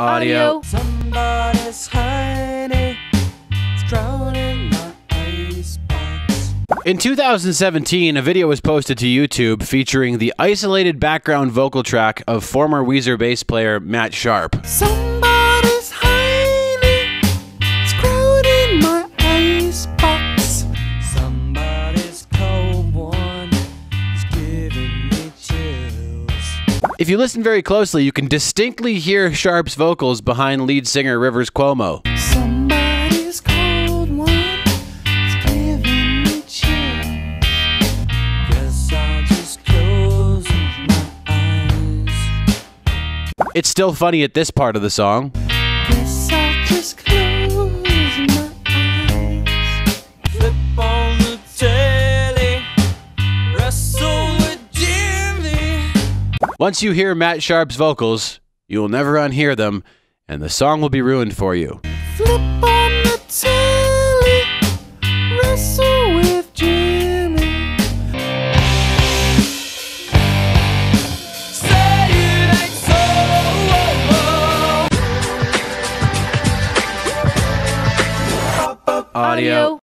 Audio. Somebody's hiding. It's drowning my icebox. In 2017, a video was posted to YouTube featuring the isolated background vocal track of former Weezer bass player Matt Sharp. Somebody's If you listen very closely, you can distinctly hear Sharp's vocals behind lead singer Rivers Cuomo. Somebody's cold one is giving me chills. Guess I'll just close my eyes. It's still funny at this part of the song. Once you hear Matt Sharp's vocals, you will never unhear them, and the song will be ruined for you. Flip on the telly, wrestle with Jimmy. Saturday Night Soul. Audio.